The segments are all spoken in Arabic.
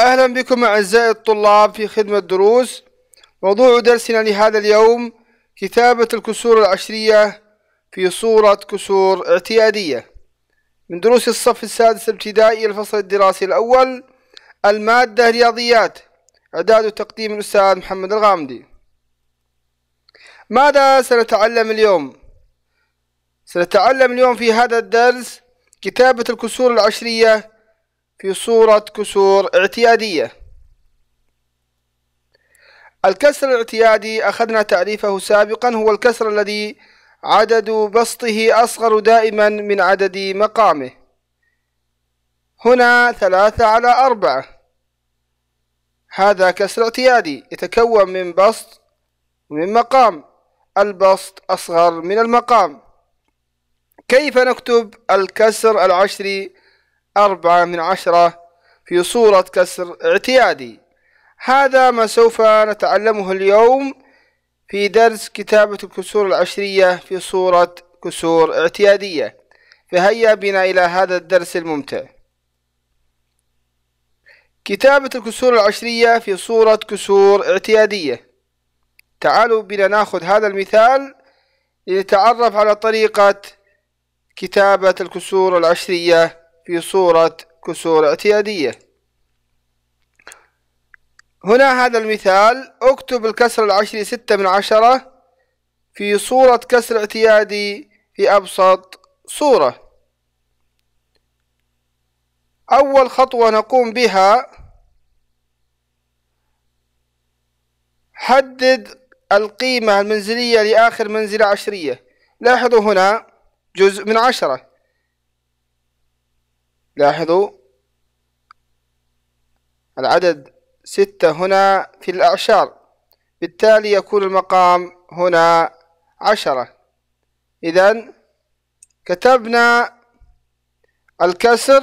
أهلا بكم أعزائي الطلاب في خدمة دروس. موضوع درسنا لهذا اليوم كتابة الكسور العشرية في صورة كسور اعتيادية. من دروس الصف السادس الابتدائي الفصل الدراسي الأول المادة رياضيات إعداد وتقديم الأستاذ محمد الغامدي. ماذا سنتعلم اليوم؟ سنتعلم اليوم في هذا الدرس كتابة الكسور العشرية في صورة كسور اعتيادية. الكسر الاعتيادي أخذنا تعريفه سابقا هو الكسر الذي عدد بسطه أصغر دائما من عدد مقامه. هنا ثلاثة على أربعة. هذا كسر اعتيادي يتكون من بسط ومن مقام. البسط أصغر من المقام. كيف نكتب الكسر العشري أربعة من عشرة في صورة كسر اعتيادي؟ هذا ما سوف نتعلمه اليوم في درس كتابة الكسور العشرية في صورة كسور اعتيادية. فهيا بنا إلى هذا الدرس الممتع. كتابة الكسور العشرية في صورة كسور اعتيادية. تعالوا بنا ناخذ هذا المثال لنتعرف على طريقة كتابة الكسور العشرية في صورة كسور اعتيادية. هنا هذا المثال اكتب الكسر العشري ستة من عشرة في صورة كسر اعتيادي في أبسط صورة. أول خطوة نقوم بها حدد القيمة المنزلية لآخر منزلة عشرية. لاحظوا هنا جزء من عشرة. لاحظوا. العدد ستة هنا في الأعشار. بالتالي يكون المقام هنا عشرة. إذا كتبنا الكسر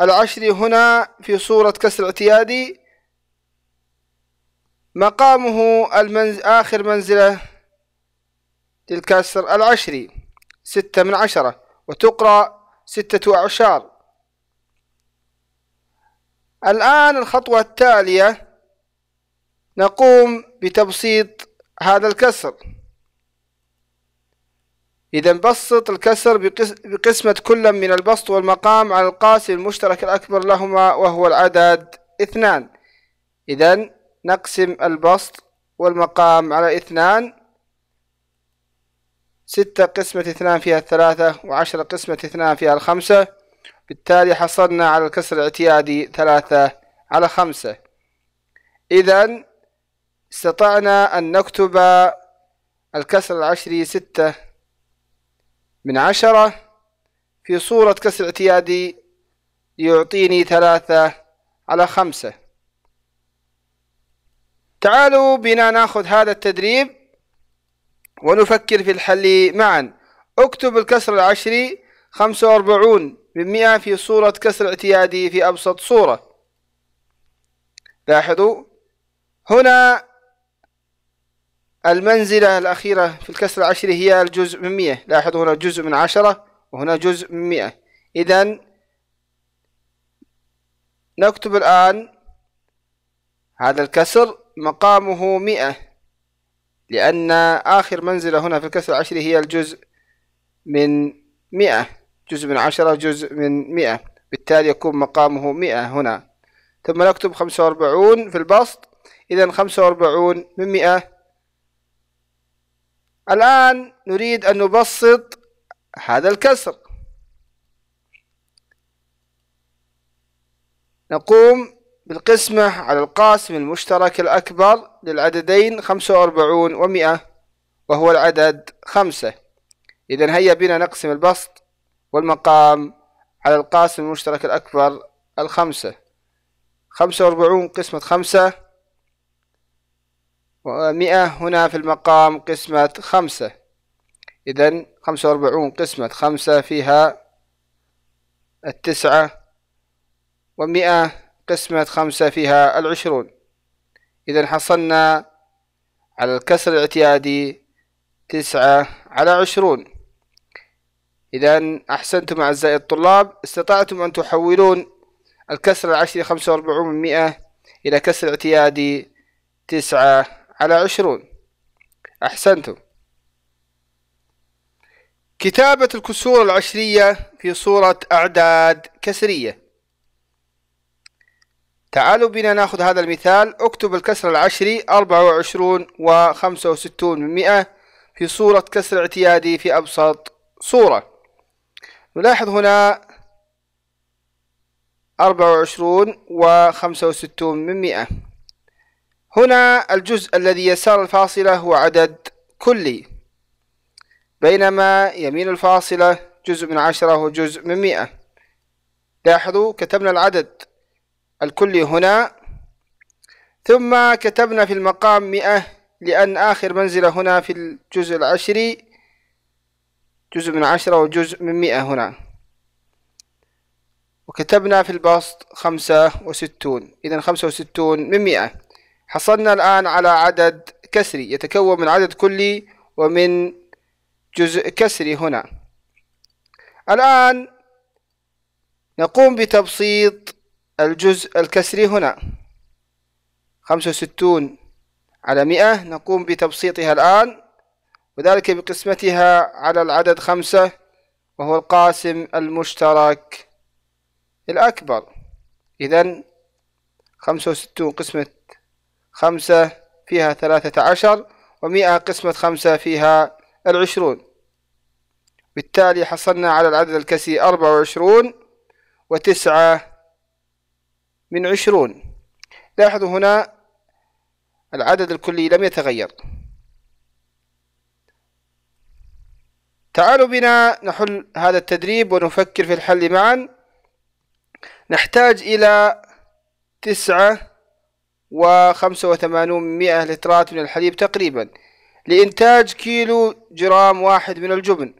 العشري هنا في صورة كسر اعتيادي. مقامه المنز... آخر منزلة للكسر العشري ستة من عشرة وتقرأ ستة أعشار. الآن الخطوة التالية نقوم بتبسيط هذا الكسر. إذا بسط الكسر بقسمة كل من البسط والمقام على القاسم المشترك الأكبر لهما وهو العدد اثنان. إذا نقسم البسط والمقام على اثنان. ستة قسمة اثنان فيها الثلاثة وعشرة قسمة اثنان فيها الخمسة. بالتالي حصلنا على الكسر الاعتيادي ثلاثة على خمسة. إذا استطعنا أن نكتب الكسر العشري ستة من عشرة. في صورة كسر اعتيادي يعطيني ثلاثة على خمسة. تعالوا بنا ناخذ هذا التدريب. ونفكر في الحل معا. اكتب الكسر العشري خمسة وأربعون من مئة في صورة كسر اعتيادي في أبسط صورة. لاحظوا هنا المنزلة الأخيرة في الكسر العشري هي الجزء من مئة. لاحظوا هنا جزء من عشرة وهنا جزء من مئة. إذا نكتب الآن هذا الكسر مقامه مئة. لأن آخر منزلة هنا في الكسر العشري هي الجزء من مئة. جزء من عشرة جزء من مئة. بالتالي يكون مقامه مئة هنا. ثم نكتب خمسة وأربعون في البسط. إذا خمسة وأربعون من مئة. الآن نريد أن نبسط هذا الكسر. نقوم بالقسمة على القاسم المشترك الأكبر للعددين خمسة وأربعون ومئة وهو العدد خمسة. إذا هيا بنا نقسم البسط والمقام على القاسم المشترك الأكبر الخمسة. خمسة وأربعون قسمة خمسة ومئة هنا في المقام قسمة خمسة. إذا خمسة وأربعون قسمة خمسة فيها التسعة ومئة قسمة خمسة فيها العشرون. إذا حصلنا على الكسر الاعتيادي تسعة على عشرون. إذا أحسنتم أعزائي الطلاب استطعتم أن تحولون الكسر العشري خمسة وأربعون من مئة إلى كسر اعتيادي تسعة على عشرون. أحسنتم. كتابة الكسور العشرية في صورة أعداد كسرية. تعالوا بنا ناخذ هذا المثال. اكتب الكسر العشري أربعة وعشرون وخمسة وستون من مئة في صورة كسر اعتيادي في أبسط صورة. نلاحظ هنا أربعة وعشرون وخمسة وستون من مئة. هنا الجزء الذي يسار الفاصلة هو عدد كلي. بينما يمين الفاصلة جزء من عشرة وجزء من مئة. لاحظوا كتبنا العدد. الكلي هنا. ثم كتبنا في المقام مئة لأن آخر منزلة هنا في الجزء العشري. جزء من عشرة وجزء من مئة هنا. وكتبنا في البسط خمسة وستون. إذا خمسة وستون من مئة. حصلنا الآن على عدد كسري. يتكون من عدد كلي ومن جزء كسري هنا. الآن نقوم بتبسيط الجزء الكسري هنا. خمسة وستون على مئة. نقوم بتبسيطها الآن وذلك بقسمتها على العدد خمسة وهو القاسم المشترك الأكبر. إذا خمسة وستون قسمة خمسة فيها ثلاثة عشر ومئة قسمة خمسة فيها العشرون. بالتالي حصلنا على العدد الكسي أربعة وعشرون وتسعة من عشرون. لاحظوا هنا العدد الكلي لم يتغير. تعالوا بنا نحل هذا التدريب ونفكر في الحل معا. نحتاج إلى تسعة وخمسة وثمانون مئة لترات من الحليب تقريبا لإنتاج كيلو جرام واحد من الجبن.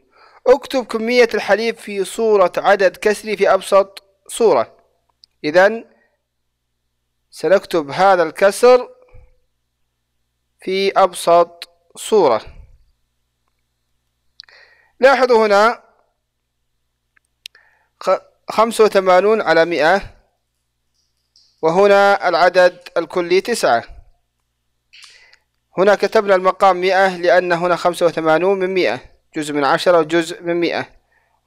اكتب كمية الحليب في صورة عدد كسري في أبسط صورة. إذا سنكتب هذا الكسر في أبسط صورة. لاحظوا هنا خمسة وثمانون على مئة وهنا العدد الكلي تسعة. هنا كتبنا المقام مئة لأن هنا خمسة وثمانون من مئة جزء من عشرة وجزء من مئة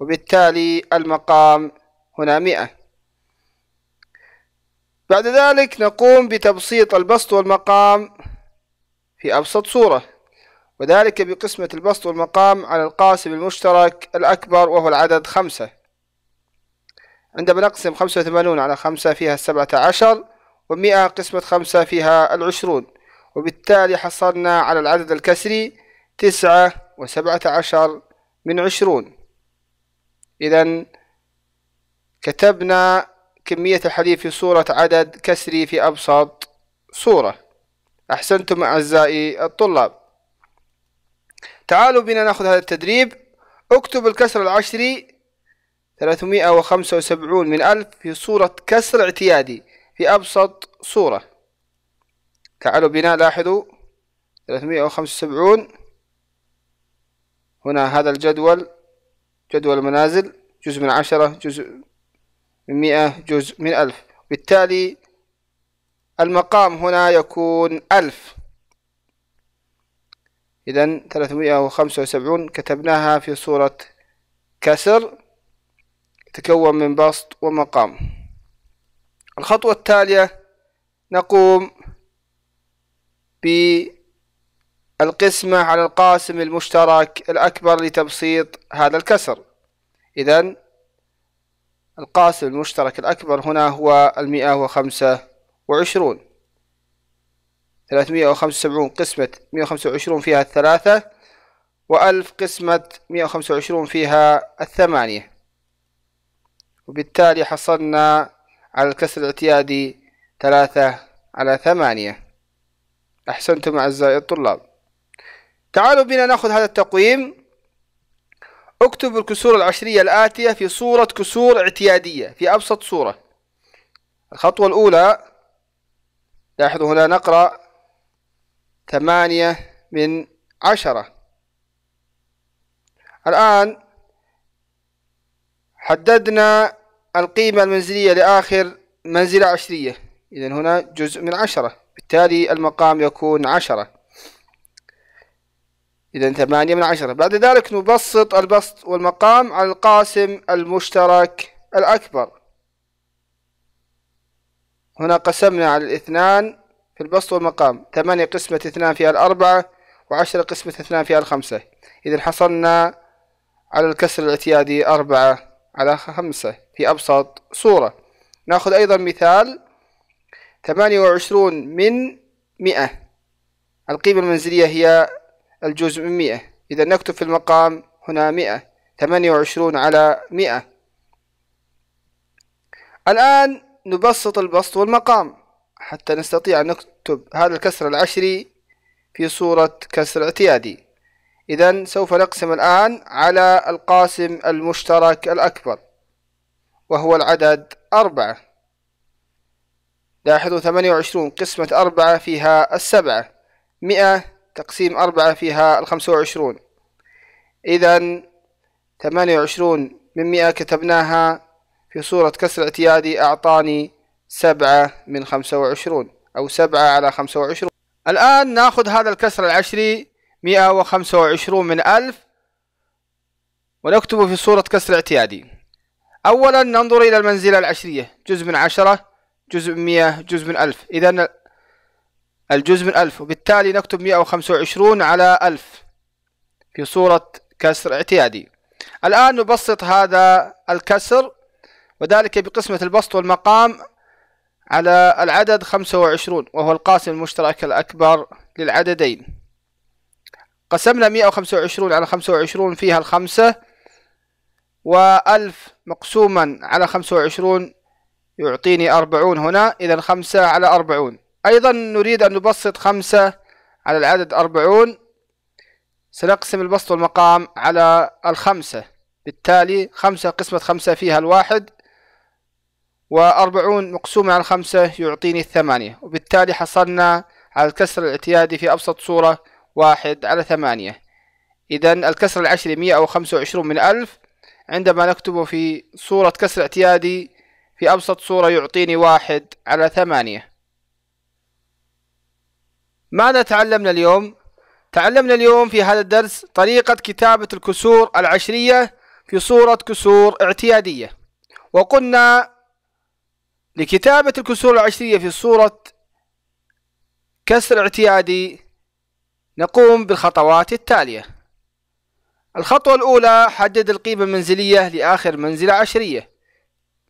وبالتالي المقام هنا مئة. بعد ذلك نقوم بتبسيط البسط والمقام في أبسط صورة وذلك بقسمة البسط والمقام على القاسم المشترك الأكبر وهو العدد خمسة. عندما نقسم خمسة وثمانون على خمسة فيها السبعة عشر ومئة قسمة خمسة فيها العشرون. وبالتالي حصلنا على العدد الكسري تسعة وسبعة عشر من عشرون. إذا كتبنا كمية الحليب في صورة عدد كسري في أبسط صورة. أحسنتم أعزائي الطلاب. تعالوا بنا نأخذ هذا التدريب. اكتب الكسر العشري 375 من ألف في صورة كسر اعتيادي في أبسط صورة. تعالوا بنا لاحظوا 375 هنا هذا الجدول جدول المنازل جزء من عشرة جزء مئة جزء من ألف. بالتالي المقام هنا يكون ألف. إذا ثلاثمائة وخمسة وسبعون كتبناها في صورة كسر تكون من بسط ومقام. الخطوة التالية نقوم بالقسمة على القاسم المشترك الأكبر لتبسيط هذا الكسر. إذا القاسم المشترك الأكبر هنا هو المئة وخمسة وعشرون. ثلاثمائة وخمسة وسبعون قسمة مئة وخمسة وعشرون فيها الثلاثة وألف قسمة مئة وخمسة وعشرون فيها الثمانية. وبالتالي حصلنا على الكسر الاعتيادي ثلاثة على ثمانية. أحسنتم أعزائي الطلاب. تعالوا بنا نأخذ هذا التقويم. اكتب الكسور العشرية الآتية في صورة كسور اعتيادية في أبسط صورة. الخطوة الأولى لاحظوا هنا نقرأ ثمانية من عشرة. الآن حددنا القيمة المنزلية لآخر منزلة عشرية. إذا هنا جزء من عشرة. بالتالي المقام يكون عشرة. إذا ثمانية من عشرة. بعد ذلك نبسط البسط والمقام على القاسم المشترك الأكبر. هنا قسمنا على الاثنان في البسط والمقام. ثمانية قسمة اثنان فيها الأربعة وعشرة قسمة اثنان فيها الخمسة. إذا حصلنا على الكسر الاعتيادي أربعة على خمسة في أبسط صورة. نأخذ أيضا مثال ثمانية وعشرون من مئة. القيمة المنزلية هي الجزء من مئة. إذا نكتب في المقام هنا مئة. ثمانية وعشرون على مئة. الآن نبسط البسط والمقام حتى نستطيع أن نكتب هذا الكسر العشري في صورة كسر اعتيادي. إذا سوف نقسم الآن على القاسم المشترك الأكبر وهو العدد أربعة. لاحظوا ثمانية وعشرون قسمة أربعة فيها السبعة. مئة تقسيم أربعة فيها الخمسة وعشرون. إذا ثمانية وعشرون من مئة كتبناها في صورة كسر اعتيادي أعطاني سبعة من خمسة وعشرون أو سبعة على خمسة وعشرون. الآن نأخذ هذا الكسر العشري مئة وخمسة وعشرون من ألف ونكتبه في صورة كسر اعتيادي. أولا ننظر إلى المنزلة العشرية جزء من عشرة جزء من مئة جزء من ألف. إذا الجزء من ألف وبالتالي نكتب مئة وخمسة وعشرون على ألف في صورة كسر اعتيادي. الآن نبسط هذا الكسر وذلك بقسمة البسط والمقام على العدد خمسة وعشرون وهو القاسم المشترك الأكبر للعددين. قسمنا مئة وخمسة وعشرون على خمسة وعشرون فيها الخمسة وألف مقسوما على خمسة وعشرون يعطيني أربعون هنا إذا خمسة على أربعون. أيضا نريد أن نبسط خمسة على العدد أربعون. سنقسم البسط والمقام على الخمسة. بالتالي خمسة قسمة خمسة فيها الواحد وأربعون مقسومة على خمسة يعطيني الثمانية. وبالتالي حصلنا على الكسر الاعتيادي في أبسط صورة واحد على ثمانية. إذا الكسر العشري مئة أو خمسة وعشرون من ألف. عندما نكتبه في صورة كسر اعتيادي في أبسط صورة يعطيني واحد على ثمانية. ماذا تعلمنا اليوم؟ تعلمنا اليوم في هذا الدرس طريقة كتابة الكسور العشرية في صورة كسور اعتيادية. وقلنا لكتابة الكسور العشرية في صورة كسر اعتيادي نقوم بالخطوات التالية. الخطوة الأولى حدد القيمة المنزلية لآخر منزلة عشرية.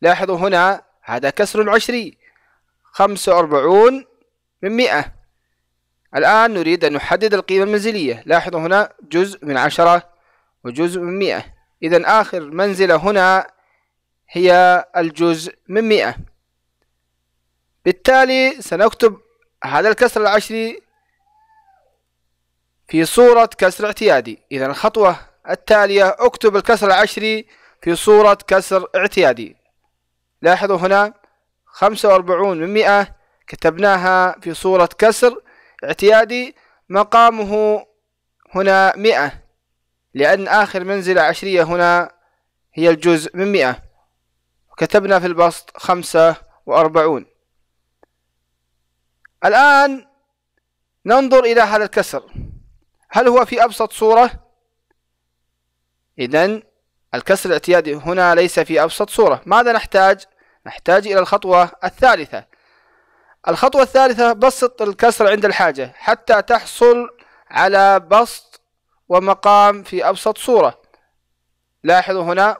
لاحظوا هنا هذا كسر عشري. خمسة وأربعون من مئة. الآن نريد أن نحدد القيمة المنزلية. لاحظوا هنا جزء من عشرة وجزء من مئة. إذا آخر منزلة هنا هي الجزء من مئة. بالتالي سنكتب هذا الكسر العشري في صورة كسر اعتيادي. إذا الخطوة التالية أكتب الكسر العشري في صورة كسر اعتيادي. لاحظوا هنا خمسة وأربعون من مئة كتبناها في صورة كسر اعتيادي مقامه هنا مئة لأن آخر منزلة عشرية هنا هي الجزء من مئة. وكتبنا في البسط خمسة وأربعون. الآن ننظر إلى هذا الكسر. هل هو في أبسط صورة؟ إذا الكسر الاعتيادي هنا ليس في أبسط صورة. ماذا نحتاج؟ نحتاج إلى الخطوة الثالثة. الخطوة الثالثة بسط الكسر عند الحاجة حتى تحصل على بسط ومقام في أبسط صورة. لاحظوا هنا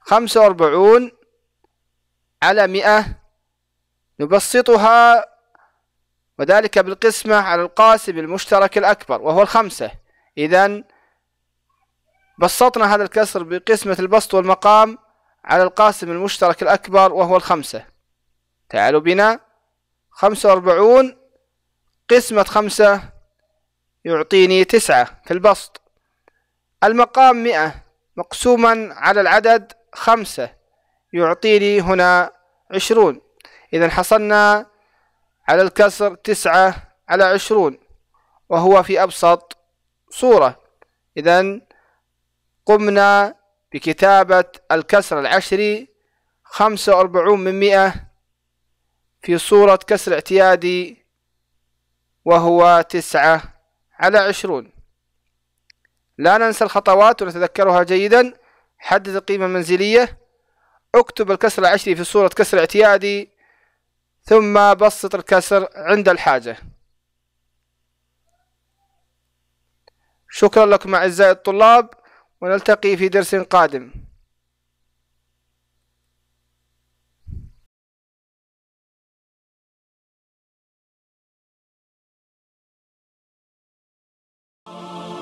خمسة وأربعون على مئة نبسطها وذلك بالقسمة على القاسم المشترك الأكبر وهو الخمسة. إذا بسطنا هذا الكسر بقسمة البسط والمقام على القاسم المشترك الأكبر وهو الخمسة. تعالوا بنا. خمسة وأربعون قسمة خمسة يعطيني تسعة في البسط. المقام مئة مقسوما على العدد خمسة يعطيني هنا عشرون. إذا حصلنا على الكسر تسعة على عشرون وهو في أبسط صورة. إذا قمنا بكتابة الكسر العشري خمسة وأربعون من مئة في صورة كسر اعتيادي وهو تسعة على عشرون. لا ننسى الخطوات ونتذكرها جيدا. حدد القيمة المنزلية اكتب الكسر العشري في صورة كسر اعتيادي. ثم بسط الكسر عند الحاجة. شكرا لكم أعزائي الطلاب. ونلتقي في درس قادم. Oh.